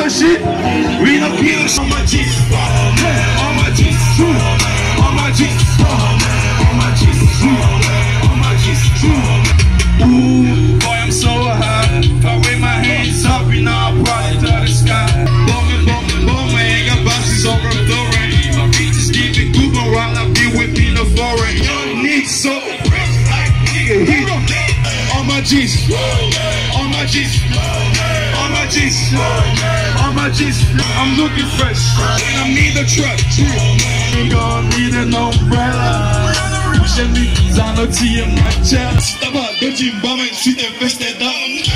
her shit. We don't kill her shit. On my G's. On my G's. On my G's. On my G's. On my G's. Ooh, boy, I'm so high. If I wave my hands up, you know I'll probably touch the sky. Bumming, bumming, bumming. Ain't got buses over the throwing. Eh? My bitches keep it moving while I be whipping the foreign. Eh? Young so rich like nigga. Hero. On my G's. On my G's. On my G's. G's. I'm looking fresh. And I need a truck. Ain't gonna need an umbrella. Puxa me, designer, tia, my chest. Tava, eu de bomba, se defeste, dá.